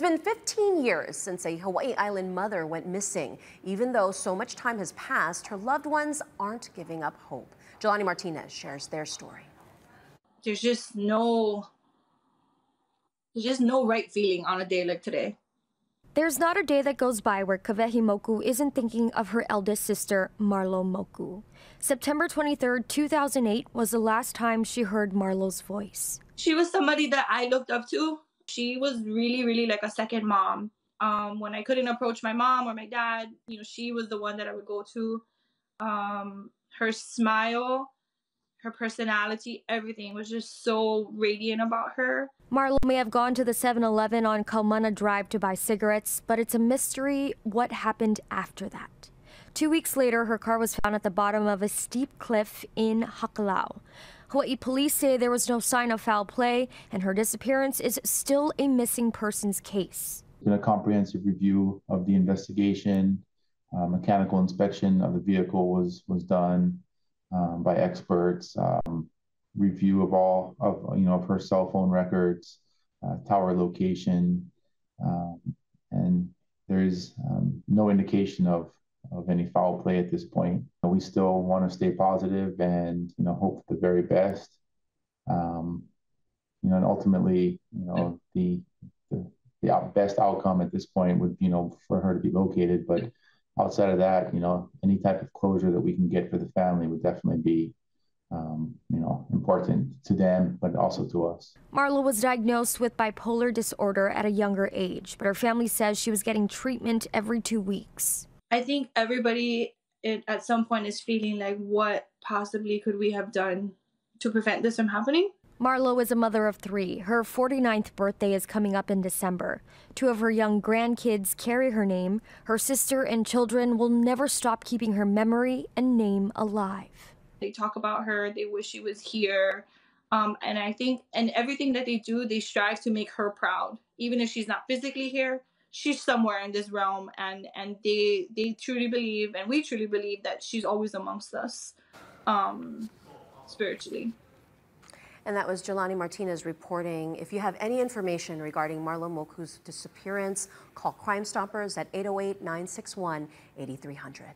It's been 15 years since a Hawaii Island mother went missing. Even though so much time has passed, her loved ones aren't giving up hope. Jelani Martinez shares their story. There's just no there's just no right feeling on a day like today. There's not a day that goes by where Kawehi Moku isn't thinking of her eldest sister, Marlo Moku. September 23, 2008 was the last time she heard Marlo's voice. She was somebody that I looked up to she was really, really like a second mom. Um, when I couldn't approach my mom or my dad, you know, she was the one that I would go to. Um, her smile, her personality, everything was just so radiant about her. Marlo may have gone to the 7 Eleven on Kaumana Drive to buy cigarettes, but it's a mystery what happened after that. Two weeks later, her car was found at the bottom of a steep cliff in Hakalau. Hawaii police say there was no sign of foul play, and her disappearance is still a missing persons case. a comprehensive review of the investigation. Uh, mechanical inspection of the vehicle was was done um, by experts. Um, review of all of you know of her cell phone records, uh, tower location, um, and there is um, no indication of of any foul play at this point. We still want to stay positive and you know hope for the very best. Um, you know, and ultimately, you know, the, the the best outcome at this point would you know for her to be located. But outside of that, you know, any type of closure that we can get for the family would definitely be um, you know, important to them, but also to us. Marlo was diagnosed with bipolar disorder at a younger age, but her family says she was getting treatment every two weeks. I think everybody it, at some point is feeling like, what possibly could we have done to prevent this from happening? Marlo is a mother of three. Her 49th birthday is coming up in December. Two of her young grandkids carry her name. Her sister and children will never stop keeping her memory and name alive. They talk about her, they wish she was here. Um, and I think, and everything that they do, they strive to make her proud. Even if she's not physically here, she's somewhere in this realm and and they they truly believe and we truly believe that she's always amongst us um spiritually and that was Jelani Martinez reporting. If you have any information regarding Marlo Moku's disappearance, call Crime Stoppers at 808 961 8300.